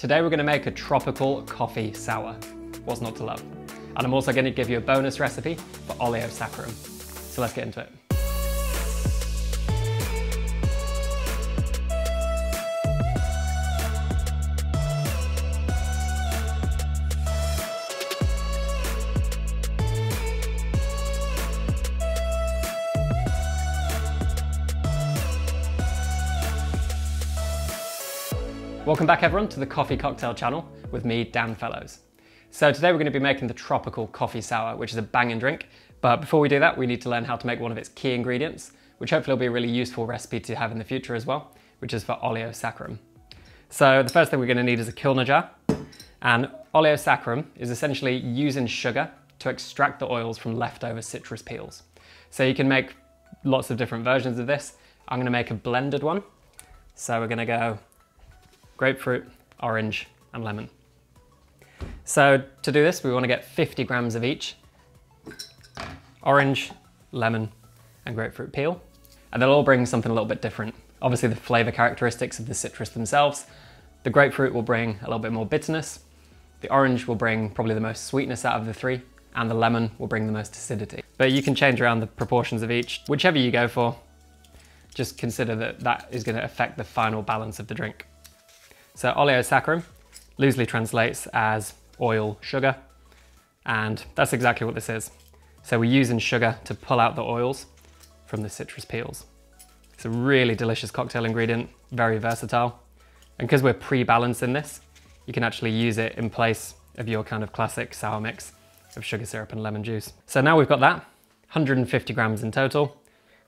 Today we're gonna make a tropical coffee sour. What's not to love? And I'm also gonna give you a bonus recipe for Oleo Saccharum. So let's get into it. Welcome back everyone to the Coffee Cocktail channel with me, Dan Fellows. So today we're going to be making the tropical coffee sour, which is a banging drink. But before we do that, we need to learn how to make one of its key ingredients, which hopefully will be a really useful recipe to have in the future as well, which is for oleo saccharum. So the first thing we're going to need is a Kilner jar. And oleo saccharum is essentially using sugar to extract the oils from leftover citrus peels. So you can make lots of different versions of this. I'm going to make a blended one. So we're going to go grapefruit, orange, and lemon. So to do this, we want to get 50 grams of each. Orange, lemon, and grapefruit peel. And they'll all bring something a little bit different. Obviously the flavor characteristics of the citrus themselves. The grapefruit will bring a little bit more bitterness. The orange will bring probably the most sweetness out of the three. And the lemon will bring the most acidity. But you can change around the proportions of each. Whichever you go for, just consider that that is going to affect the final balance of the drink. So oleosaccharum loosely translates as oil sugar, and that's exactly what this is. So we're using sugar to pull out the oils from the citrus peels. It's a really delicious cocktail ingredient, very versatile. And because we're pre-balancing this, you can actually use it in place of your kind of classic sour mix of sugar syrup and lemon juice. So now we've got that, 150 grams in total.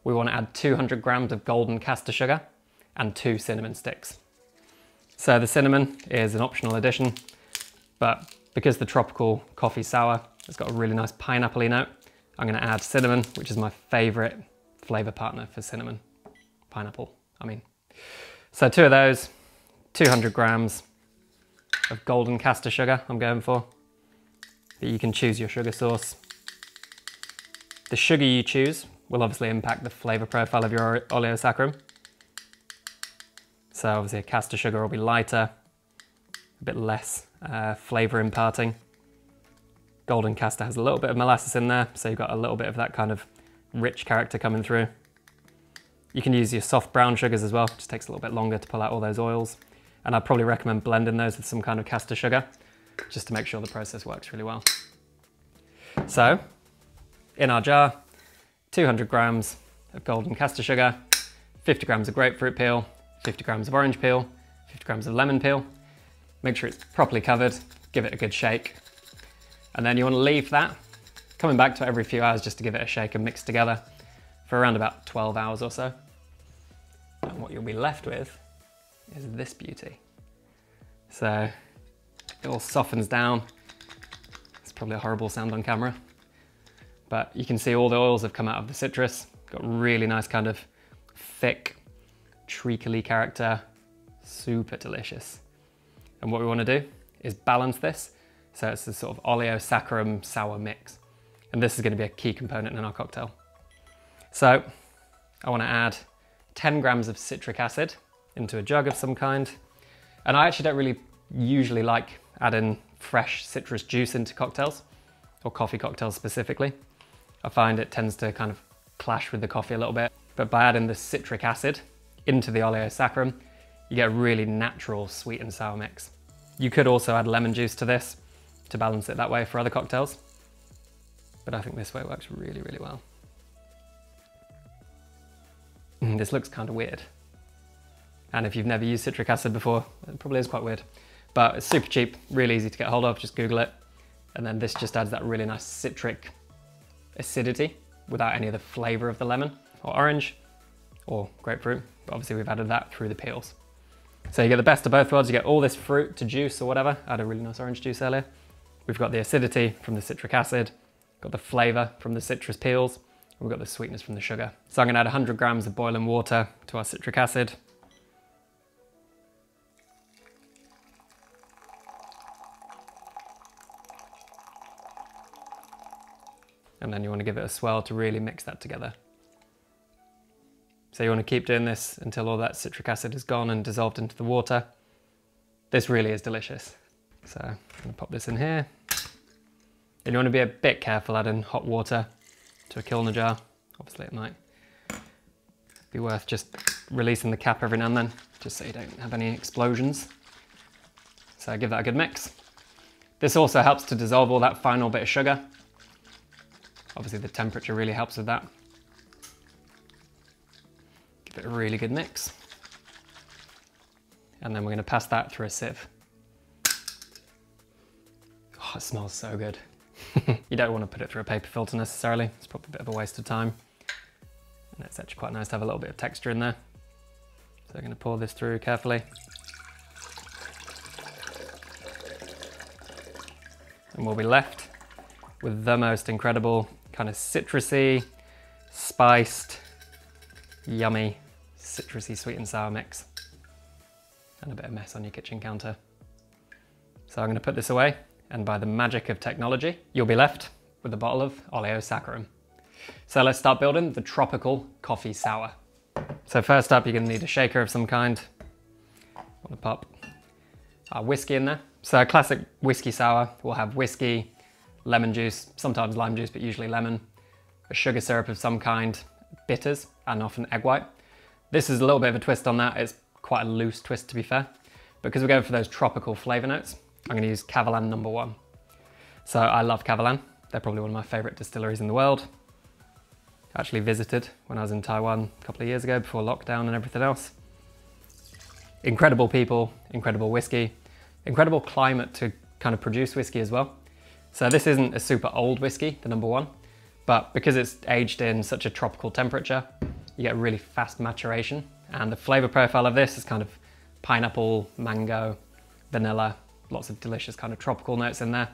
We want to add 200 grams of golden castor sugar and two cinnamon sticks. So the cinnamon is an optional addition, but because the tropical coffee sour has got a really nice pineapple note, I'm gonna add cinnamon, which is my favorite flavor partner for cinnamon. Pineapple, I mean. So two of those, 200 grams of golden castor sugar I'm going for. But you can choose your sugar source. The sugar you choose will obviously impact the flavor profile of your oleosaccharum. So obviously a castor sugar will be lighter, a bit less uh, flavor imparting. Golden castor has a little bit of molasses in there, so you've got a little bit of that kind of rich character coming through. You can use your soft brown sugars as well, it just takes a little bit longer to pull out all those oils. And I'd probably recommend blending those with some kind of castor sugar, just to make sure the process works really well. So, in our jar, 200 grams of golden castor sugar, 50 grams of grapefruit peel, 50 grams of orange peel, 50 grams of lemon peel. Make sure it's properly covered, give it a good shake. And then you want to leave that, coming back to it every few hours just to give it a shake and mix together for around about 12 hours or so. And what you'll be left with is this beauty. So it all softens down. It's probably a horrible sound on camera, but you can see all the oils have come out of the citrus. Got really nice kind of thick treacly character, super delicious. And what we want to do is balance this so it's a sort of oleo saccharum sour mix. And this is going to be a key component in our cocktail. So I want to add 10 grams of citric acid into a jug of some kind. And I actually don't really usually like adding fresh citrus juice into cocktails or coffee cocktails specifically. I find it tends to kind of clash with the coffee a little bit. But by adding the citric acid, into the oleo saccharum, you get a really natural sweet and sour mix. You could also add lemon juice to this to balance it that way for other cocktails, but I think this way works really, really well. Mm, this looks kind of weird. And if you've never used citric acid before, it probably is quite weird. But it's super cheap, really easy to get hold of, just Google it. And then this just adds that really nice citric acidity without any of the flavor of the lemon or orange or grapefruit, obviously we've added that through the peels. So you get the best of both worlds, you get all this fruit to juice or whatever. I had a really nice orange juice earlier. We've got the acidity from the citric acid, got the flavor from the citrus peels, we've got the sweetness from the sugar. So I'm gonna add 100 grams of boiling water to our citric acid. And then you wanna give it a swirl to really mix that together. So you want to keep doing this until all that citric acid is gone and dissolved into the water. This really is delicious. So I'm gonna pop this in here. And you wanna be a bit careful adding hot water to a kilner jar. Obviously it might be worth just releasing the cap every now and then, just so you don't have any explosions. So give that a good mix. This also helps to dissolve all that final bit of sugar. Obviously the temperature really helps with that. It a really good mix. And then we're gonna pass that through a sieve. Oh, it smells so good. you don't want to put it through a paper filter necessarily. It's probably a bit of a waste of time. And it's actually quite nice to have a little bit of texture in there. So I'm going to pour this through carefully. And we'll be left with the most incredible kind of citrusy, spiced, yummy, citrusy sweet and sour mix. And a bit of mess on your kitchen counter. So I'm going to put this away and by the magic of technology, you'll be left with a bottle of Oleo Saccharum. So let's start building the tropical coffee sour. So first up, you're gonna need a shaker of some kind. Want to pop our whiskey in there. So a classic whiskey sour will have whiskey, lemon juice, sometimes lime juice, but usually lemon, a sugar syrup of some kind, bitters, and often egg white. This is a little bit of a twist on that. It's quite a loose twist to be fair. Because we're going for those tropical flavor notes, I'm going to use Kavalan number one. So I love Kavalan. They're probably one of my favorite distilleries in the world. I actually visited when I was in Taiwan a couple of years ago before lockdown and everything else. Incredible people, incredible whiskey, incredible climate to kind of produce whiskey as well. So this isn't a super old whiskey, the number one, but because it's aged in such a tropical temperature, you get really fast maturation. And the flavor profile of this is kind of pineapple, mango, vanilla, lots of delicious kind of tropical notes in there.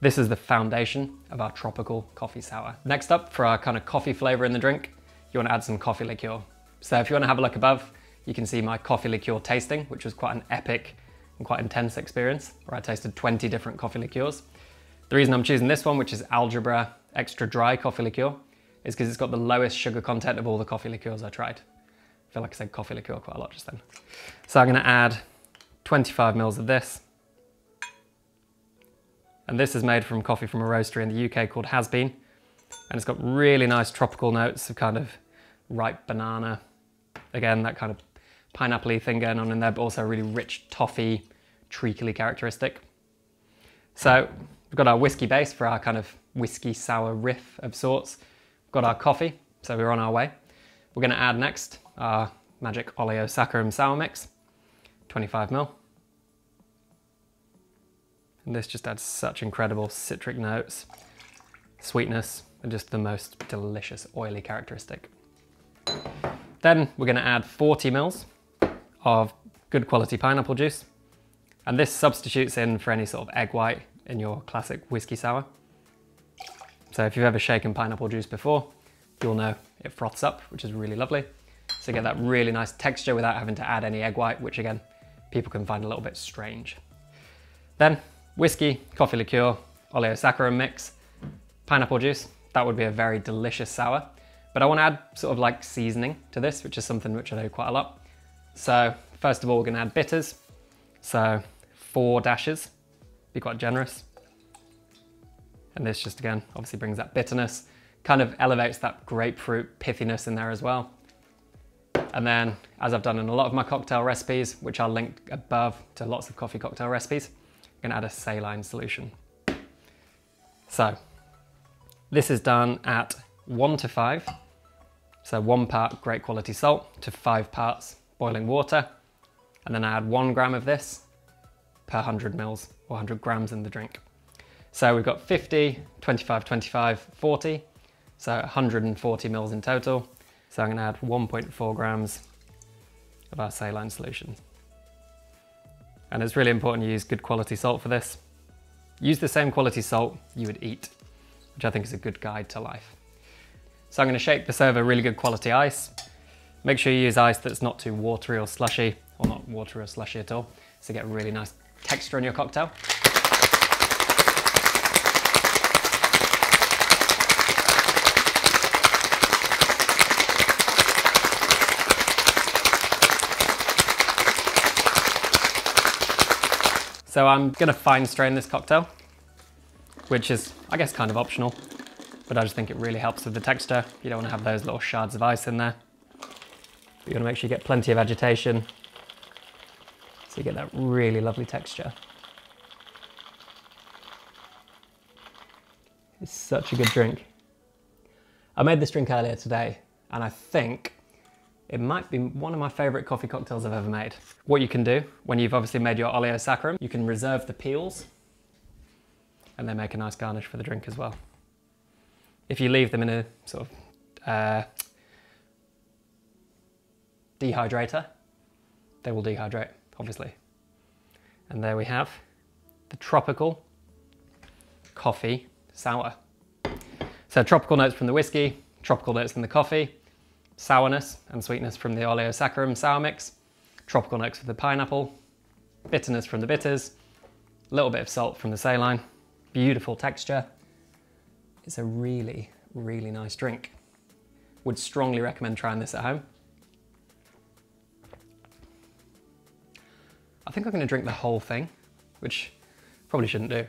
This is the foundation of our tropical coffee sour. Next up, for our kind of coffee flavor in the drink, you wanna add some coffee liqueur. So if you wanna have a look above, you can see my coffee liqueur tasting, which was quite an epic and quite intense experience, where I tasted 20 different coffee liqueurs. The reason I'm choosing this one, which is Algebra Extra Dry Coffee Liqueur, is because it's got the lowest sugar content of all the coffee liqueurs I tried. I feel like I said coffee liqueur quite a lot just then. So I'm gonna add 25 mils of this, and this is made from coffee from a roastery in the UK called Has Bean. And it's got really nice tropical notes of kind of ripe banana. Again, that kind of pineapple thing going on in there, but also a really rich toffee, treacly characteristic. So we've got our whiskey base for our kind of whiskey sour riff of sorts. Got our coffee, so we're on our way. We're gonna add next our magic Oleo Saccharum sour mix, 25 mil. And this just adds such incredible citric notes, sweetness, and just the most delicious oily characteristic. Then we're gonna add 40 mils of good quality pineapple juice. And this substitutes in for any sort of egg white in your classic whiskey sour. So if you've ever shaken pineapple juice before, you'll know it froths up, which is really lovely. So get that really nice texture without having to add any egg white, which again, people can find a little bit strange. Then whiskey, coffee liqueur, oleo saccharum mix, pineapple juice. That would be a very delicious sour. But I want to add sort of like seasoning to this, which is something which I do quite a lot. So first of all, we're going to add bitters. So four dashes, be quite generous. And this just again, obviously brings that bitterness, kind of elevates that grapefruit pithiness in there as well. And then, as I've done in a lot of my cocktail recipes, which I'll link above to lots of coffee cocktail recipes, I'm gonna add a saline solution. So this is done at one to five. So one part great quality salt to five parts boiling water. And then I add one gram of this per 100 mils or 100 grams in the drink. So we've got 50, 25, 25, 40. So 140 mils in total. So I'm gonna add 1.4 grams of our saline solution. And it's really important you use good quality salt for this. Use the same quality salt you would eat, which I think is a good guide to life. So I'm gonna shake this over really good quality ice. Make sure you use ice that's not too watery or slushy, or not watery or slushy at all, so get a really nice texture in your cocktail. So I'm gonna fine strain this cocktail, which is, I guess, kind of optional, but I just think it really helps with the texture. You don't wanna have those little shards of ice in there. But you wanna make sure you get plenty of agitation so you get that really lovely texture. It's such a good drink. I made this drink earlier today and I think it might be one of my favorite coffee cocktails I've ever made. What you can do when you've obviously made your oleosaccharum, you can reserve the peels and they make a nice garnish for the drink as well. If you leave them in a sort of uh, dehydrator, they will dehydrate, obviously. And there we have the tropical coffee sour. So tropical notes from the whiskey, tropical notes from the coffee, sourness and sweetness from the oleosaccharum sour mix, tropical notes from the pineapple, bitterness from the bitters, a little bit of salt from the saline, beautiful texture. It's a really, really nice drink. Would strongly recommend trying this at home. I think I'm going to drink the whole thing, which probably shouldn't do.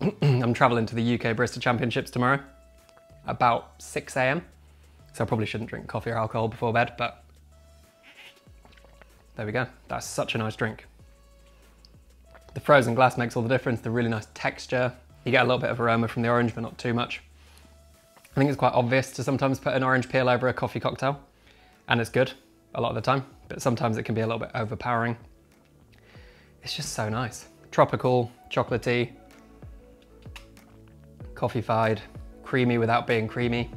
I'm travelling to the UK Barista Championships tomorrow, about 6 a.m. So I probably shouldn't drink coffee or alcohol before bed, but there we go. That's such a nice drink. The frozen glass makes all the difference, the really nice texture. You get a little bit of aroma from the orange, but not too much. I think it's quite obvious to sometimes put an orange peel over a coffee cocktail, and it's good a lot of the time, but sometimes it can be a little bit overpowering. It's just so nice. Tropical, chocolatey, coffee-fied, creamy without being creamy,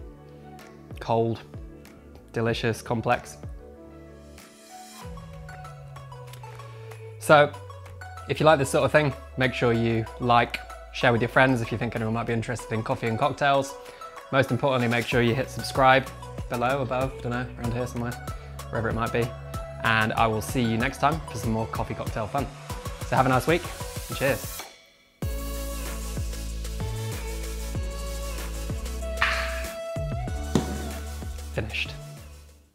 cold, delicious, complex. So if you like this sort of thing, make sure you like, share with your friends if you think anyone might be interested in coffee and cocktails. Most importantly, make sure you hit subscribe below, above, don't know, around here somewhere, wherever it might be. And I will see you next time for some more coffee cocktail fun. So have a nice week and cheers.